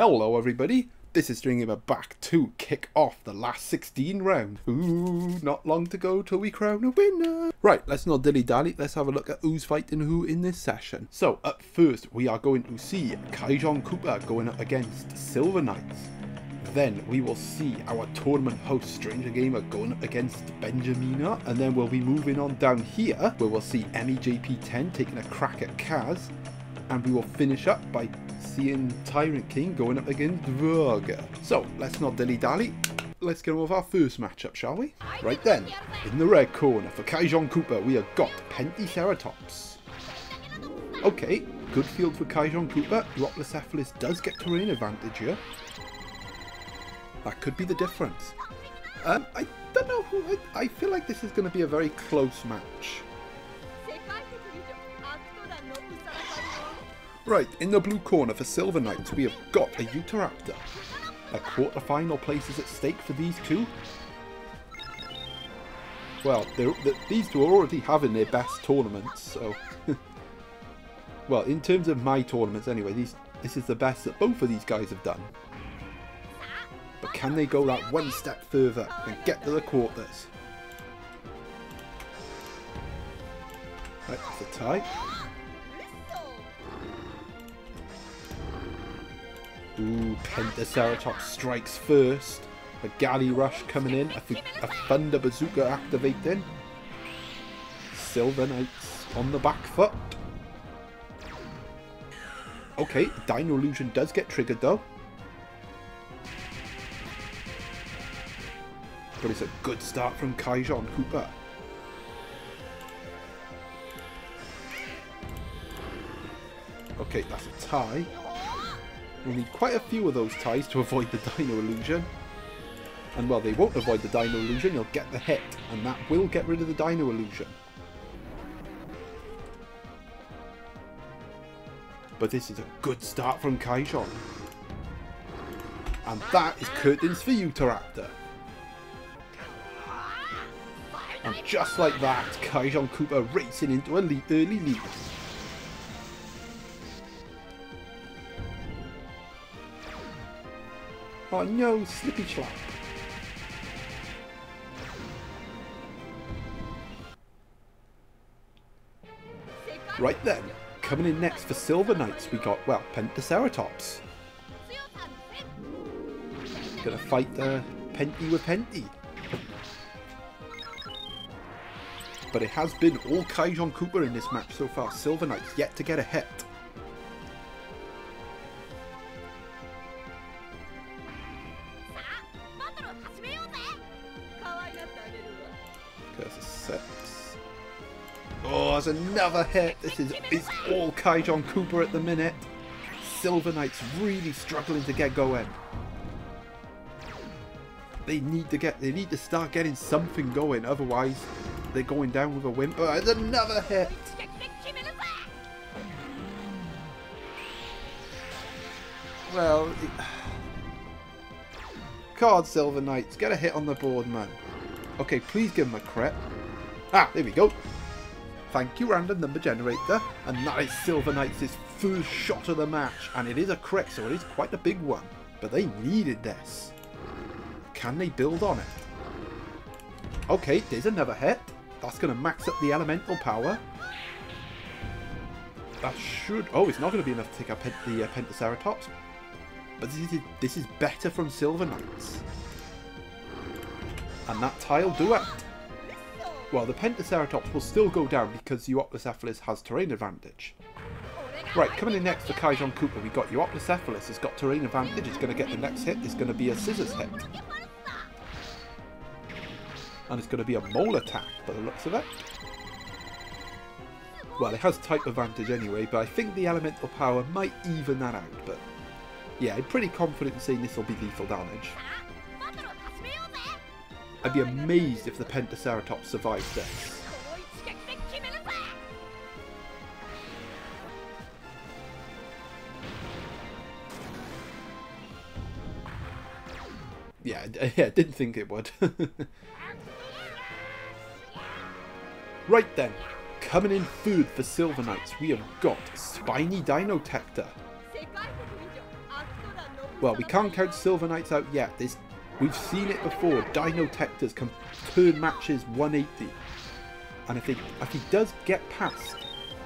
Hello everybody, this is Stranger Gamer back to kick off the last 16 round. Ooh, not long to go till we crown a winner. Right, let's not dilly-dally, let's have a look at who's fighting who in this session. So, up first, we are going to see Kaijon Cooper going up against Silver Knights. Then we will see our tournament host Stranger Gamer going up against Benjamenar. And then we'll be moving on down here where we'll see EmiJP10 taking a crack at Kaz. And we will finish up by seeing Tyrant King going up against Verga. So let's not dilly dally. Let's get on with our first matchup, shall we? Right then, in the red corner for Kaijon Cooper, we have got Pentaceratops. Okay, good field for Kaijon Cooper. Euoplocephalus does get terrain advantage here. That could be the difference. Um, I don't know who. I, I feel like this is going to be a very close match. Right, in the blue corner for Silver Knights, we have got a Utahraptor. A quarter-final place is at stake for these two. Well, they're, they're, these two are already having their best tournaments, so... well, in terms of my tournaments anyway, these this is the best that both of these guys have done. But can they go that one step further and get to the quarters? Right, that's a tie. Ooh, Pentaceratops strikes first. A Galley Rush coming in. A, a Thunder Bazooka activating. Silver Knights on the back foot. Okay, Dino Illusion does get triggered though. But it's a good start from Kaijon Cooper. Okay, that's a tie. We'll need quite a few of those ties to avoid the Dino Illusion. And well, they won't avoid the Dino Illusion, you'll get the hit, and that will get rid of the Dino Illusion. But this is a good start from Kaijon. And that is curtains for Utahraptor. And just like that, Kaijon Cooper racing into a lead, early lead. Oh no, Slippy Slap. Right then, coming in next for Silver Knights we got, well, Pentaceratops. Gonna fight the Penty with Penty. But it has been all Kaijon Cooper in this match so far. Silver Knights yet to get a hit. Oh, there's another hit. This is it's all Kaijon Cooper at the minute. Silver Knights really struggling to get going. They need to get they need to start getting something going, otherwise they're going down with a whimper. Oh, there's another hit. Well, it... Card Silver Knights, get a hit on the board, man. Okay, please give him a crit. Ah, there we go. Thank you, random number generator. And that is Silver Knights' first shot of the match. And it is a crit, so it is quite a big one. But they needed this. Can they build on it? Okay, there's another hit. That's going to max up the elemental power. That should... Oh, it's not going to be enough to take out the uh, Pentaceratops. But this is, this is better from Silver Knights. And that tile do it. Well, the Pentaceratops will still go down because Euoplocephalus has terrain advantage. Right, coming in next for Kaijon Cooper, we got Euoplocephalus It's got terrain advantage, it's going to get the next hit, it's going to be a scissors hit. And it's going to be a mole attack by the looks of it. Well, it has type advantage anyway, but I think the elemental power might even that out, but yeah, I'm pretty confident in saying this will be lethal damage. I'd be amazed if the Pentaceratops survived this. Yeah, yeah, didn't think it would. right then, coming in food for Silver Knights, we have got Spiny Dinotector. Well, we can't count Silver Knights out yet. This, we've seen it before. Dino Tectors can turn matches 180. And if, it, if he does get past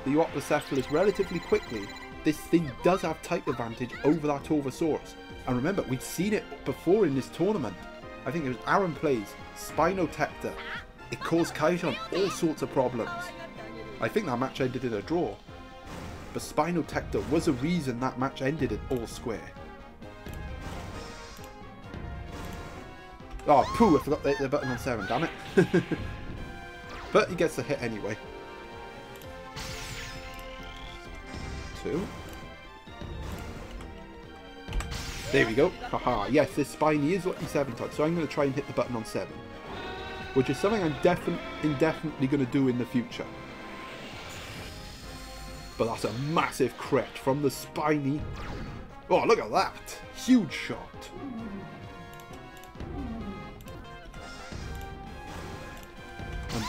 the Euoplocephalus relatively quickly, this thing does have type advantage over that Torvosaurus. And remember, we've seen it before in this tournament. I think it was Aaron plays Spinotector. It caused Kaijon all sorts of problems. I think that match ended in a draw. But Spinotector was a reason that match ended in all square. Oh, poo, I forgot the, the button on 7, damn it. but he gets the hit anyway. Two. There we go. Haha, yes, this spiny is lucky 7 touch, so I'm going to try and hit the button on 7. Which is something I'm defi indefinitely going to do in the future. But that's a massive crit from the spiny. Oh, look at that. Huge shot.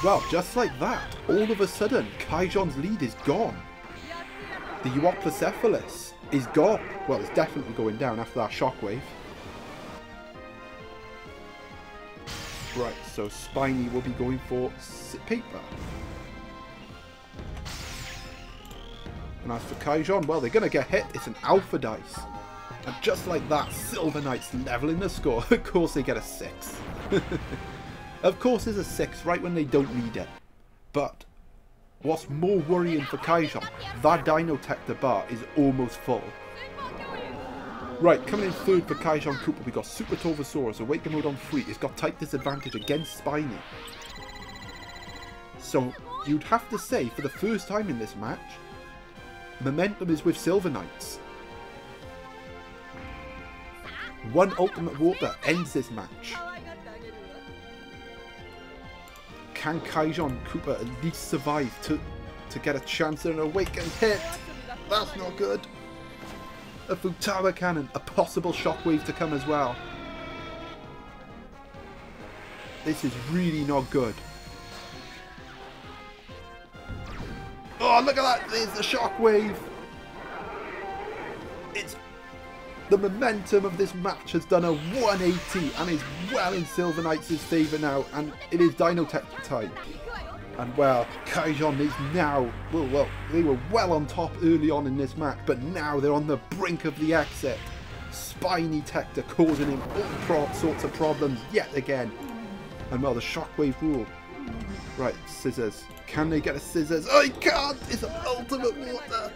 Well, just like that, all of a sudden, Kaijon's lead is gone. The Euoplocephalus is gone. Well, it's definitely going down after that shockwave. Right, so Spiny will be going for paper. And as for Kaijon, well, they're going to get hit. It's an alpha dice. And just like that, Silver Knight's leveling the score. of course they get a 6. of course there's a 6 right when they don't need it. But what's more worrying for Kaijon, that Dinotector bar is almost full. Right, coming in third for Kaijon Cooper, we got Super Torvosaurus, Awaken Mode on 3. It's got type disadvantage against Spiny. So, you'd have to say, for the first time in this match, Momentum is with Silver Knights. One Ultimate Water ends this match. Can Kaijon Cooper at least survive to, to get a chance at an awakened hit? That's not good. A Futaba Cannon, a possible shockwave to come as well. This is really not good. Oh, look at that! There's the shockwave! The momentum of this match has done a 180 and is well in Silver Knights' favour now, and it is Dinotech time. And well, Kaijon is now, well, well, they were well on top early on in this match, but now they're on the brink of the exit. Spiny Tector causing him all sorts of problems yet again. And well, the shockwave rule. Right, scissors. Can they get a scissors? I can't! It's an ultimate water!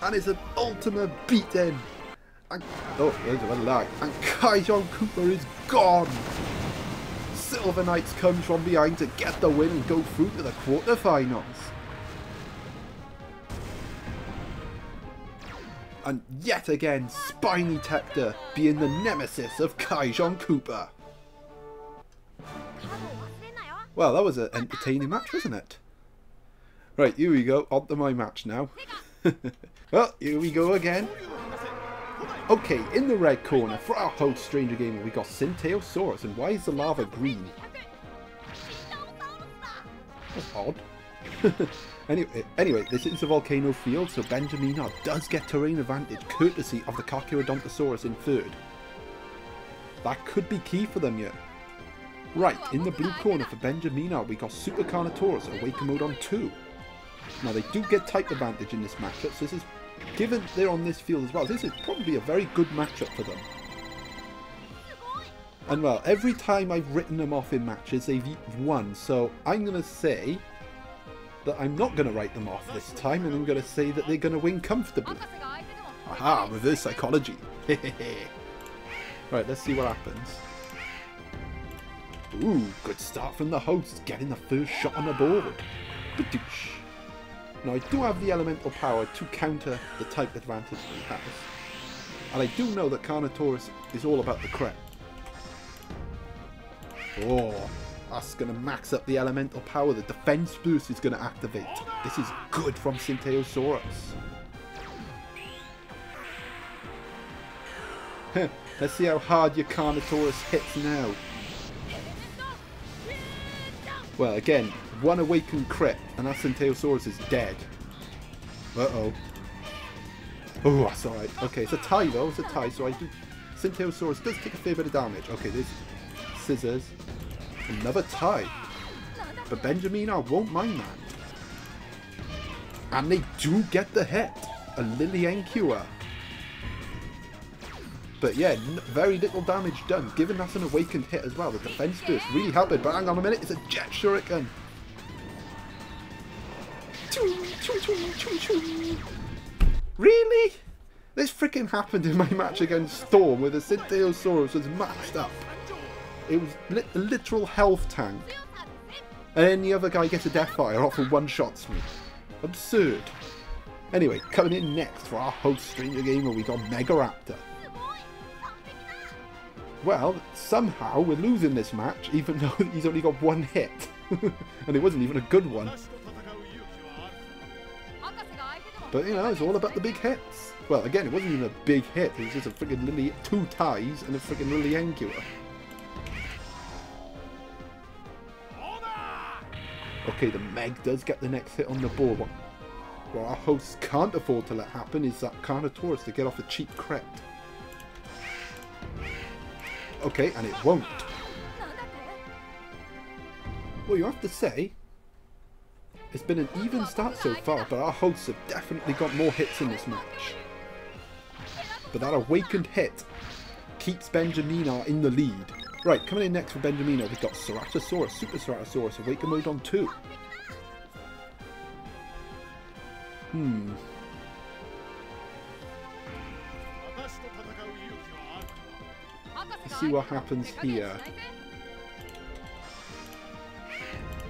And it's an ultimate beat beating! And, oh, there's a lag. And Kaijon Cooper is gone! Silver Knights comes from behind to get the win and go through to the quarterfinals. And yet again, Spiny Tector being the nemesis of Kaijon Cooper. Well, that was an entertaining match, wasn't it? Right, here we go. On to my match now. well, here we go again. Okay, in the red corner, for our host Stranger Gamer, we got Tsintaosaurus. And why is the lava green? That's odd. anyway, anyway, this is a volcano field, so Benjamenar does get terrain advantage, courtesy of the Carcharodontosaurus in third. That could be key for them yet. Right, in the blue corner for Benjamenar, we got Super Carnotaurus, Awaken Mode on 2. Now, they do get type advantage in this matchup, so this is given they're on this field as well, this is probably a very good matchup for them. And well, every time I've written them off in matches, they've won. So I'm going to say that I'm not going to write them off this time, and I'm going to say that they're going to win comfortably. Aha, reverse psychology. right, let's see what happens. Ooh, good start from the host, getting the first shot on the board. Badoosh. Now I do have the elemental power to counter the type advantage he has. And I do know that Carnotaurus is all about the crap. Oh, that's going to max up the elemental power. The defense boost is going to activate. This is good from Tsintaosaurus. Let's see how hard your Carnotaurus hits now. Well, again, one awakened crit, and that Tsintaosaurus is dead. Uh-oh. Oh, that's alright. Okay, it's a tie though, it's a tie, so I do Tsintaosaurus does take a fair bit of damage. Okay, there's scissors. Another tie. But Benjamenar won't mind that. And they do get the hit. A Liliencuor. But yeah, very little damage done. Given that's an awakened hit as well, the defense burst really helping. But hang on a minute, it's a jet shuriken. Really? This freaking happened in my match against Storm where the Tsintaosaurus was maxed up. It was li a literal health tank. And then the other guy gets a death fire off and one-shots me. Absurd. Anyway, coming in next for our host Stranger Gamer, we got Megaraptor. Well, somehow we're losing this match, even though he's only got one hit. and it wasn't even a good one. But, you know, it's all about the big hits. Well, again, it wasn't even a big hit. It was just a freaking Lily, two ties and a freaking Liliencuor. Okay, the Meg does get the next hit on the board. What, what our hosts can't afford to let happen is that Carnotaurus to get off a cheap crit. Okay, and it won't. Well, you have to say, it's been an even start so far, but our hosts have definitely got more hits in this match. But that awakened hit keeps Benjamenar in the lead. Right, coming in next for Benjamenar, we've got Ceratosaurus, Super Ceratosaurus, Awaken Mode on 2. Hmm. Let's see what happens here.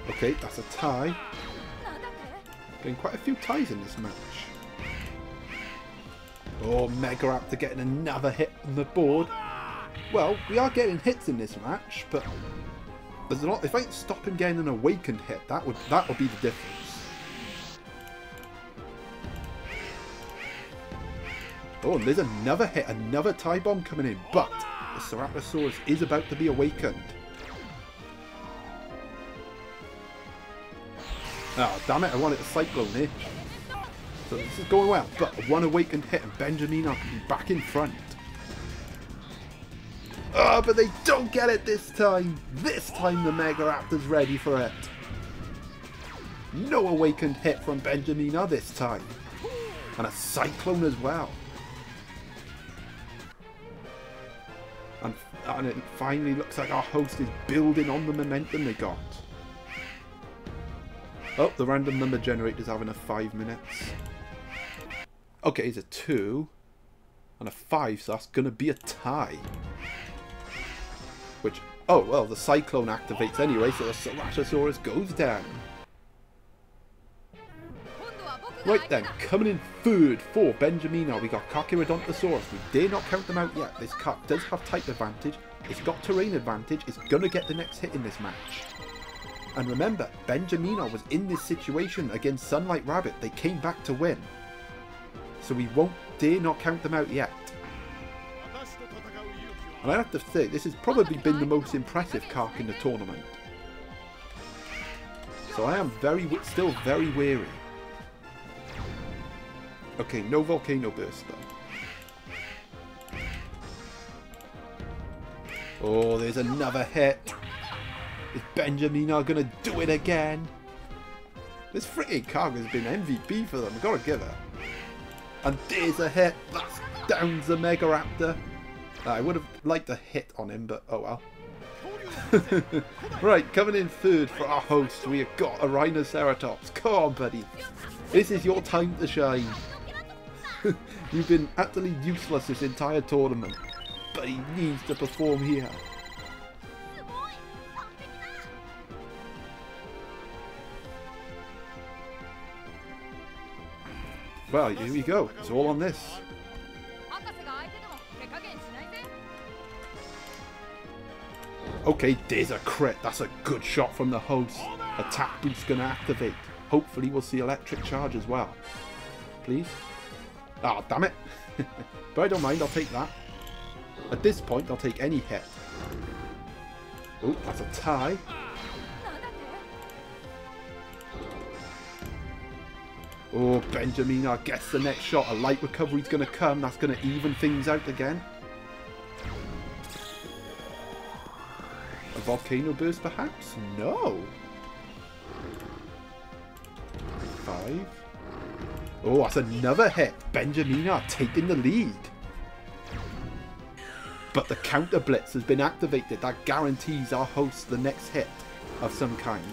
Okay, that's a tie. Getting quite a few ties in this match. Oh, Mega Megaraptor getting another hit on the board. Well, we are getting hits in this match, but there's a lot. If I stop him getting an awakened hit, that would that would be the difference. Oh, and there's another hit, another tie bomb coming in, but the Ceratosaurus is about to be awakened. Oh, damn it, I wanted a Cyclone here. So this is going well, but one awakened hit and Benjamin can be back in front. Oh, but they don't get it this time. This time the Megaraptor's ready for it. No awakened hit from Benjamenar this time. And a Cyclone as well. And, and it finally looks like our host is building on the momentum they got. Oh, the random number generator's having a five minutes. Okay, it's a two and a five, so that's going to be a tie. Which, oh, well, the Cyclone activates anyway, so the Ceratosaurus goes down. Right then, coming in third for Benjamenar, we got Carcharodontosaurus. We dare not count them out yet. This cat does have type advantage. It's got terrain advantage. It's going to get the next hit in this match. And remember, Benjamenar was in this situation against Sunlight Rabbit. They came back to win. So we won't dare not count them out yet. And I have to say, this has probably been the most impressive Kark in the tournament. So I am very, still very wary. Okay, no Volcano Burst though. Oh, there's another hit. Is Benjamenar gonna do it again? This freaking Kark has been MVP for them, gotta give it. And there's a hit. That's downs the Megaraptor. I would have liked a hit on him, but oh well. right, coming in third for our host, we have got a Rhinoceratops. Come on, buddy. This is your time to shine. You've been utterly useless this entire tournament, but he needs to perform here. Well, here we go. It's all on this. Okay, there's a crit. That's a good shot from the host. Attack boost gonna activate. Hopefully we'll see electric charge as well. Please? Ah, oh, damn it. but I don't mind, I'll take that. At this point, I'll take any hit. Oh, that's a tie. Oh, Benjamin, I guess the next shot, a light recovery's going to come. That's going to even things out again. A volcano burst, perhaps? No. Five. Oh, that's another hit. Benjamenar taking the lead. But the counter blitz has been activated. That guarantees our host the next hit of some kind.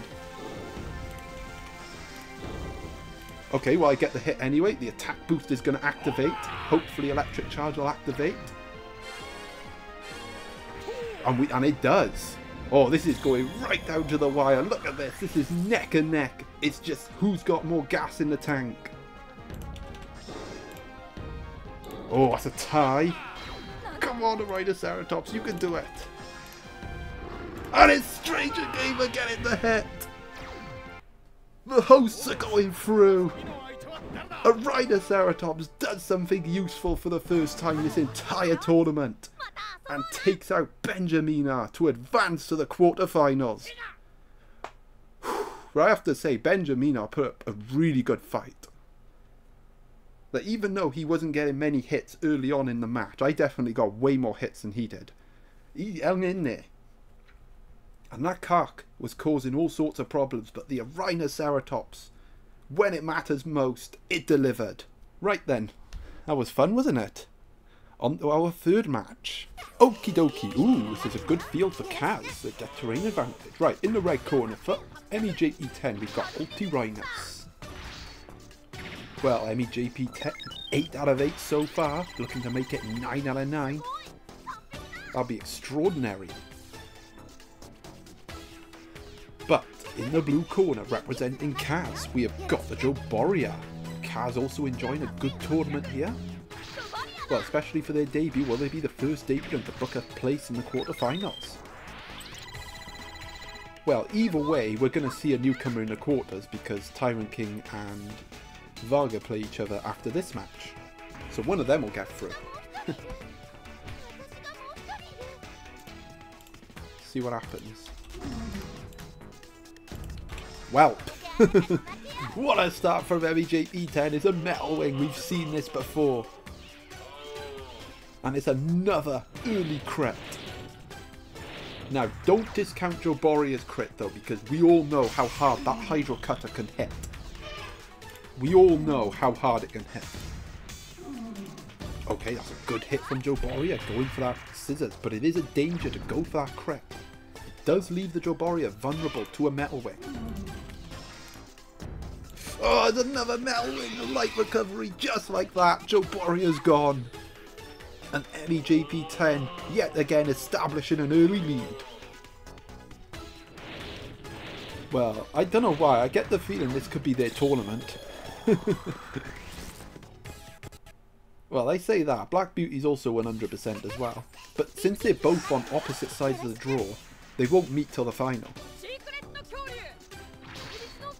Okay, well I get the hit anyway. The attack boost is going to activate. Hopefully electric charge will activate. And, we, and it does. Oh, this is going right down to the wire. Look at this. This is neck and neck. It's just who's got more gas in the tank. Oh, that's a tie. Come on, Rhinoceratops, you can do it. And it's Stranger Gamer getting the hit. The hosts are going through. A Rhinoceratops does something useful for the first time this entire tournament and takes out Benjamenar to advance to the quarterfinals. But I have to say, Benjamenar put up a really good fight. That even though he wasn't getting many hits early on in the match, I definitely got way more hits than he did. He hung in there. And that cock was causing all sorts of problems, but the Rhinoceratops, when it matters most, it delivered. Right then, that was fun, wasn't it? On to our third match. Okie dokie. Ooh, this is a good field for Kaz. They get terrain advantage. Right, in the red corner for EmiJP10, we've got Ulti Rhinos. Well, EmiJP10, 8 out of 8 so far. Looking to make it 9 out of 9. That'll be extraordinary. In the blue corner, representing Kaz, we have got the Jobaria. Kaz also enjoying a good tournament here. Well, especially for their debut, will they be the first debutant to book a place in the quarterfinals? Well, either way, we're going to see a newcomer in the quarters because Tyrant King and Varga play each other after this match. So one of them will get through. see what happens. Well, what a start from EmiJP10. It's a metal wing. We've seen this before. And it's another early crit. Now, don't discount Jobaria's crit though, because we all know how hard that Hydro Cutter can hit. We all know how hard it can hit. Okay, that's a good hit from Joe Jobaria, going for that scissors, but it is a danger to go for that crit. It does leave the Joe Jobaria vulnerable to a Metal Wing. Oh, it's another Metal Wing, light recovery, just like that. Joe Jobaria's gone and EmiJP 10 yet again establishing an early lead. Well, I don't know why, I get the feeling this could be their tournament. well, I say that, Black Beauty's also 100% as well. But since they're both on opposite sides of the draw, they won't meet till the final.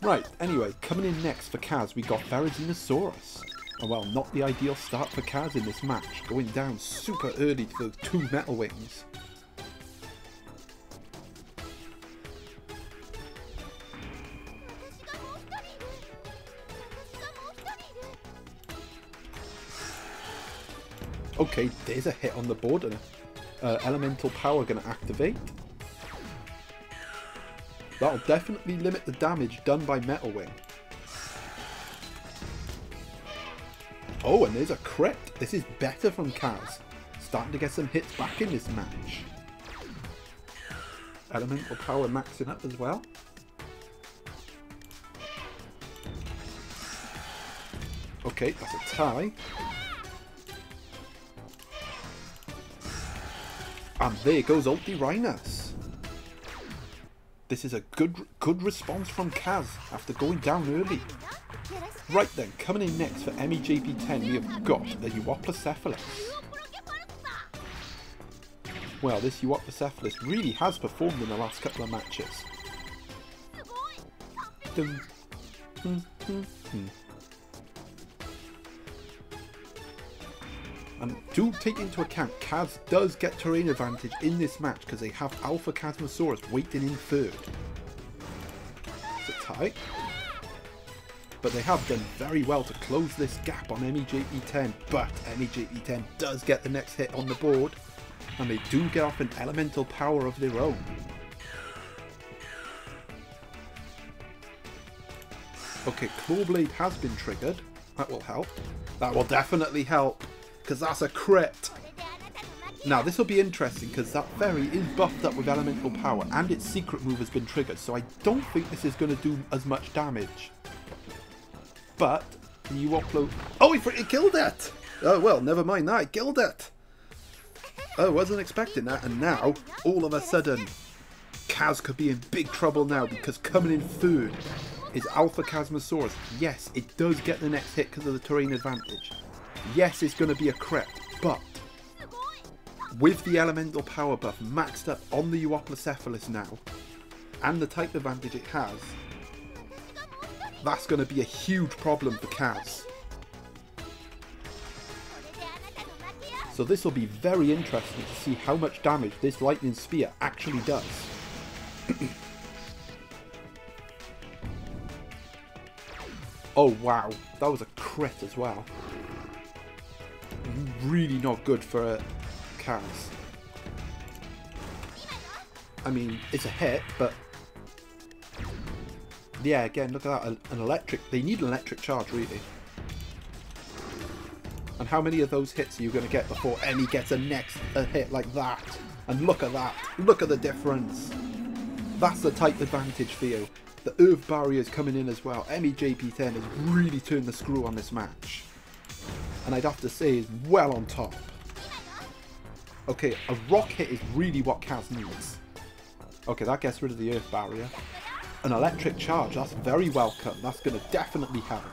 Right, anyway, coming in next for Kaz, we got Verazinosaurus. And well, not the ideal start for Kaz in this match, going down super early to the two Metal Wings. Okay, there's a hit on the board and uh, Elemental Power going to activate. That'll definitely limit the damage done by Metal Wing. Oh, and there's a crit. This is better from Kaz. Starting to get some hits back in this match. Elemental power maxing up as well. Okay, that's a tie. And there goes Ulti Rhinus. This is a good good response from Kaz after going down early. Right then, coming in next for EmiJP10 we have got the Euoplocephalus. Well, this Euoplocephalus really has performed in the last couple of matches. Hmm, And do take into account Kaz does get terrain advantage in this match because they have Alpha Chasmosaurus waiting in third. It's a tight? But they have done very well to close this gap on EmiJP10, but EmiJP10 does get the next hit on the board, and they do get off an elemental power of their own. Okay, Clawblade has been triggered. That will help. That will definitely help because that's a crit. Now, this will be interesting, because that fairy is buffed up with elemental power, and its secret move has been triggered, so I don't think this is going to do as much damage. But, you upload... Oh, he freaking killed it! Oh, well, never mind that, killed it! Oh, wasn't expecting that, and now, all of a sudden, Kaz could be in big trouble now, because coming in third is Alpha Chasmosaurus. Yes, it does get the next hit because of the terrain advantage. Yes, it's going to be a crit, but with the elemental power buff maxed up on the Euoplocephalus now, and the type advantage it has, that's going to be a huge problem for Kaz. So this will be very interesting to see how much damage this Lightning Spear actually does. oh wow, that was a crit as well. Really not good for a Kaz. I mean, it's a hit, but yeah, again, look at that, an electric, they need an electric charge really. And how many of those hits are you going to get before Emmy gets a next a hit like that? And look at that, look at the difference. That's the type advantage for you. The Earth Barrier is coming in as well. EmiJP10 has really turned the screw on this match. And I'd have to say is well on top. Okay, a rock hit is really what Kaz needs. Okay, that gets rid of the Earth Barrier. An electric charge, that's very welcome. That's going to definitely help.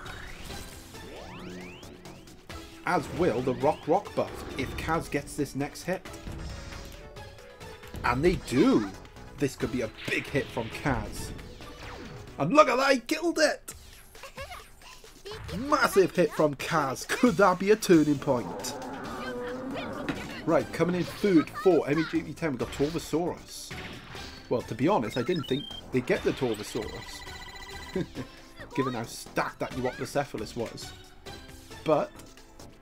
As will the Rock Rock buff if Kaz gets this next hit. And they do! This could be a big hit from Kaz. And look at that, he killed it! Massive hit from Kaz. Could that be a turning point? Right, coming in third for EmiJP10, we've got Torvosaurus. Well, to be honest, I didn't think they'd get the Torvosaurus. Given how stacked that Euoplocephalus was. But,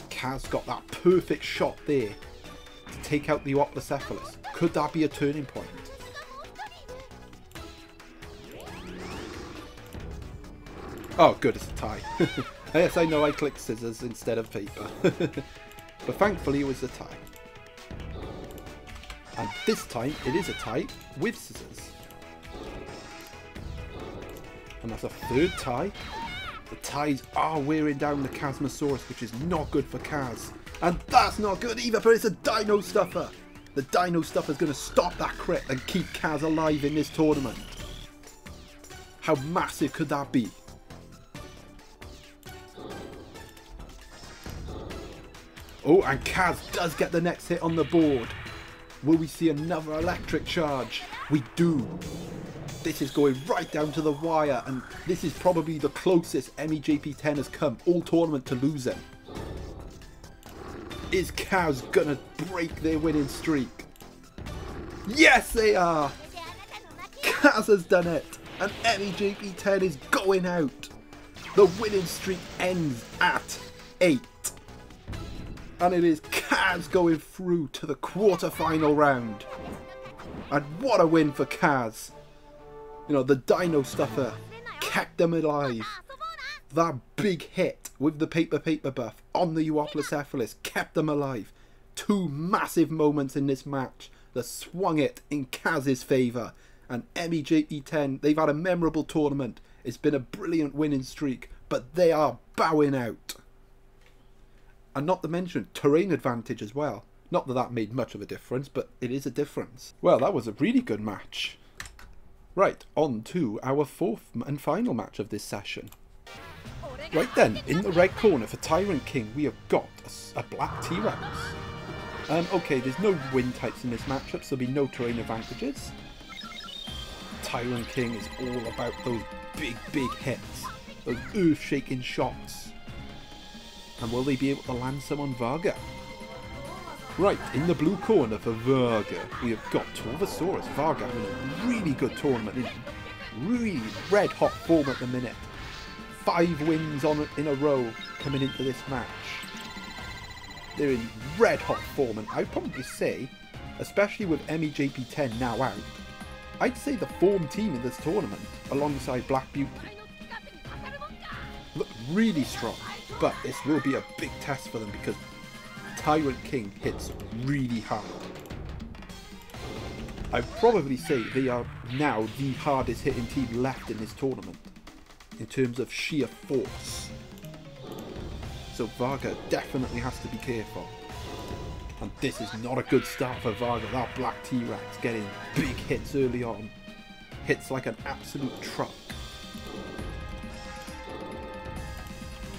Kaz got that perfect shot there to take out the Euoplocephalus. Could that be a turning point? Oh, good, it's a tie. yes, I know I clicked scissors instead of paper. but thankfully it was a tie. And this time it is a tie with scissors. And that's a third tie. The ties are wearing down the Chasmosaurus, which is not good for Kaz. And that's not good either, but it's a Dino Stuffer. The Dino Stuffer is going to stop that crit and keep Kaz alive in this tournament. How massive could that be? Oh, and Kaz does get the next hit on the board. Will we see another electric charge? We do. This is going right down to the wire, and this is probably the closest EmiJP10 has come all tournament to losing. Is Kaz gonna break their winning streak? Yes, they are! Kaz has done it, and EmiJP10 is going out. The winning streak ends at 8 and it is Kaz going through to the quarter-final round. And what a win for Kaz. You know, the Dino Stuffer kept them alive. That big hit with the Paper Paper buff on the Euoplocephalus kept them alive. Two massive moments in this match that swung it in Kaz's favour. And EmiJP10, they've had a memorable tournament. It's been a brilliant winning streak, but they are bowing out and not to mention terrain advantage as well. Not that that made much of a difference, but it is a difference. Well, that was a really good match. Right, on to our fourth and final match of this session. Right then, in the red corner for Tyrant King, we have got a, a black T-Rex. Um, okay, there's no wind types in this matchup, so there'll be no terrain advantages. Tyrant King is all about those big, big hits. Those earth-shaking shots. And will they be able to land some on Varga? Right, in the blue corner for Varga, we have got Torvosaurus. Varga having a really good tournament in really red hot form at the minute. Five wins on in a row coming into this match. They're in red hot form, and I'd probably say, especially with EmiJP10 now out, I'd say the form team in this tournament, alongside Black Beauty. Look really strong, but this will be a big test for them because Tyrant King hits really hard. I'd probably say they are now the hardest hitting team left in this tournament in terms of sheer force. So Varga definitely has to be careful. And this is not a good start for Varga. That Black T-Rex getting big hits early on. Hits like an absolute truck.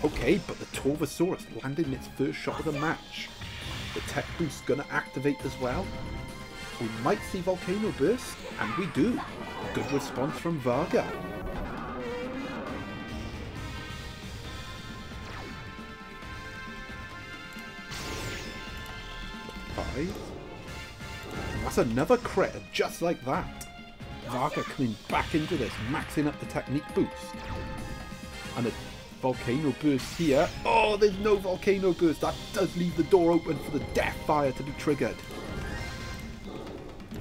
Okay, but the Torvosaurus landing its first shot of the match. The tech boost gonna activate as well. We might see Volcano Burst, and we do. Good response from Varga. Five. That's another crit, just like that. Varga coming back into this, maxing up the technique boost. And a volcano burst here. Oh, there's no volcano burst. That does leave the door open for the death fire to be triggered.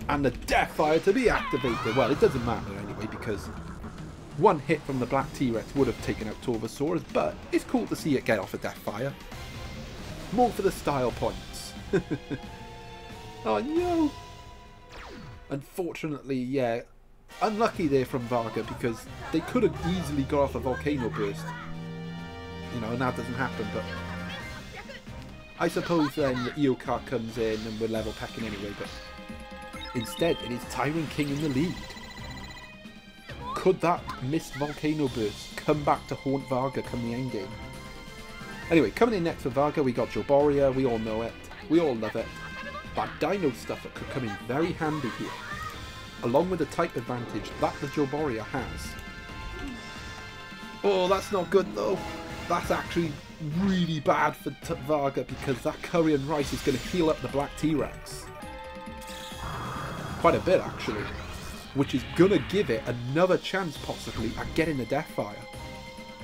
And the death fire to be activated. Well, it doesn't matter anyway because one hit from the black T-Rex would have taken out Torvosaurus, but it's cool to see it get off a death fire. More for the style points. oh no! Unfortunately, yeah, unlucky there from Varga because they could have easily got off a volcano burst. You know, and that doesn't happen, but I suppose then the Eocard comes in and we're level pecking anyway, but instead it is Tyrant King in the lead. Could that missed volcano burst come back to haunt Varga come the endgame? Anyway, coming in next for Varga, we got Jobaria, we all know it, we all love it. That Dino stuff that could come in very handy here, along with the type advantage that the Jobaria has. Oh, that's not good though. That's actually really bad for T Varga because that curry and rice is going to heal up the black T-Rex. Quite a bit actually. Which is going to give it another chance possibly at getting the Deathfire.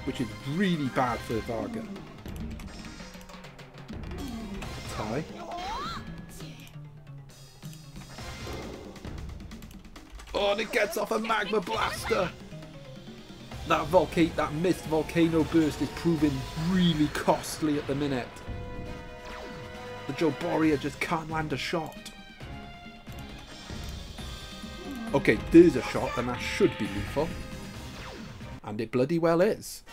Which is really bad for Varga. Tie. Oh, and it gets off a magma blaster. That volcano, that missed volcano burst is proving really costly at the minute. The Jobaria just can't land a shot. Okay, there's a shot, and that should be lethal. And it bloody well is.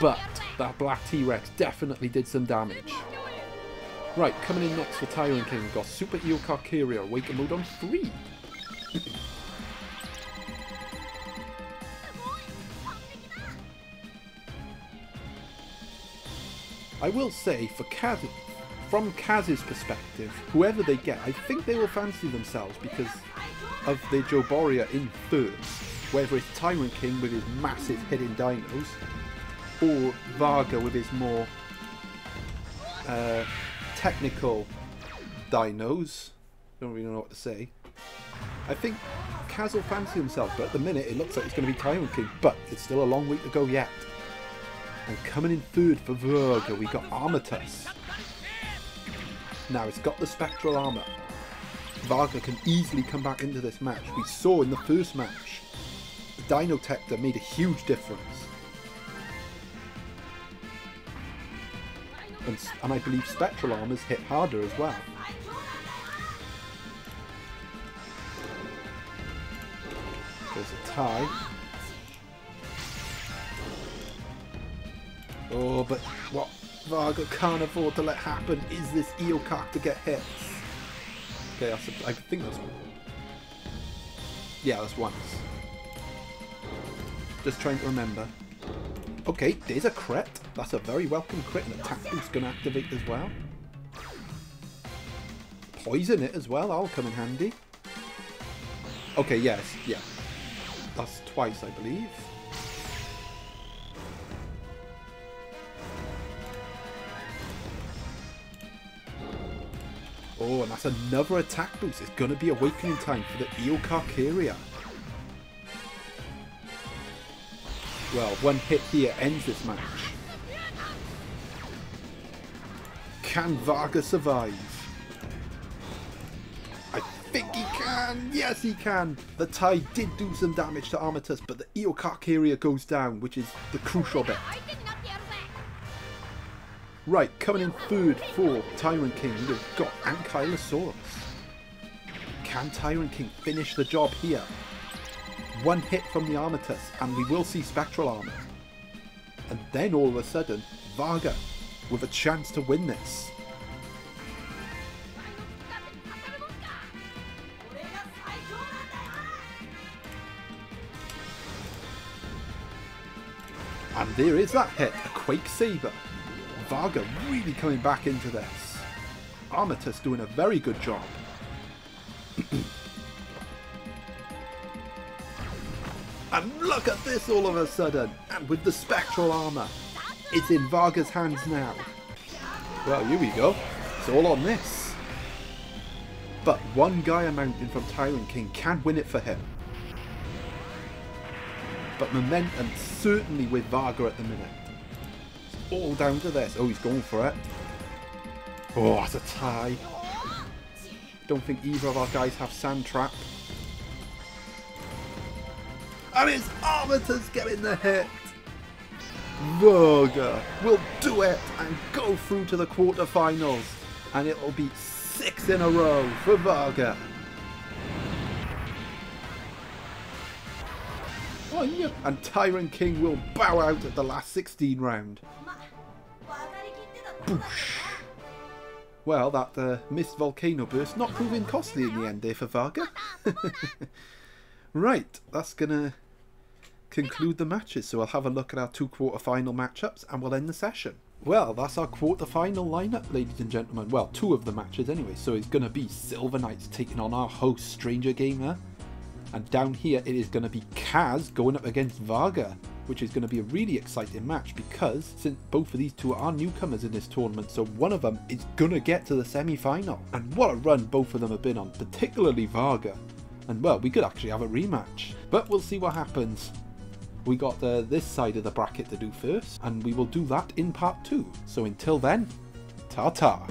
But that black T-Rex definitely did some damage. Right, coming in next for Tyrant King, we've got Super Eocarcharia, Awaken Mode on 3. I will say, for Kaz, from Kaz's perspective, whoever they get, I think they will fancy themselves because of the Jobaria in first, whether it's Tyrant King with his massive hidden dinos, or Varga with his more uh, technical dinos. Don't really know what to say. I think Kaz will fancy himself, but at the minute it looks like it's going to be Tyrant King, but it's still a long way to go yet. And coming in third for Varga, we got Armatus. Now it's got the spectral armor. Varga can easily come back into this match. We saw in the first match, the Dinotector made a huge difference. And, and I believe spectral armors hit harder as well. There's a tie. Oh, but what Varga can't afford to let happen is this eel cock to get hits. Okay, I think that's one. Yeah, that's once. Just trying to remember. Okay, there's a crit. That's a very welcome crit and attack boost going to activate as well. Poison it as well, that'll come in handy. Okay, yes, yeah. That's twice, I believe. Oh, and that's another attack boost. It's going to be awakening time for the Eocarcharia. Well, one hit here ends this match. Can Varga survive? I think he can. Yes, he can! The tie did do some damage to Armatus, but the Eocarcharia goes down, which is the crucial bit. Right, coming in third for Tyrant King, we've got Ankylosaurus. Can Tyrant King finish the job here? One hit from the Armatus, and we will see Spectral Armor. And then all of a sudden, Vhagar with a chance to win this. And there is that hit, a Quake Saber. Vhagar really coming back into this. Armatus doing a very good job. and look at this all of a sudden! And with the spectral armour, it's in Vhagar's hands now. Well, here we go. It's all on this. But one Gaia Mountain from Tyrant King can win it for him. But momentum certainly with Vhagar at the minute. All down to this. Oh, he's going for it. Oh, that's a tie. Don't think either of our guys have Sand Trap. And it's Armatus getting the hit. Vhagar will do it and go through to the quarterfinals. And it'll be six in a row for Vhagar. And Tyrant King will bow out at the last 16 round. Boosh. Well, that uh, missed volcano burst not proving costly in the end there for Vhagar. right, that's going to conclude the matches. So I'll have a look at our two quarter-final matchups and we'll end the session. Well, that's our quarter-final lineup, ladies and gentlemen. Well, two of the matches anyway. So it's going to be Silver Knights taking on our host, Stranger Gamer. And down here, it is going to be Kaz going up against Vhagar, which is going to be a really exciting match because since both of these two are newcomers in this tournament, so one of them is going to get to the semi-final. And what a run both of them have been on, particularly Vhagar. And well, we could actually have a rematch. But we'll see what happens. We got uh, this side of the bracket to do first, and we will do that in part two. So until then, ta-ta.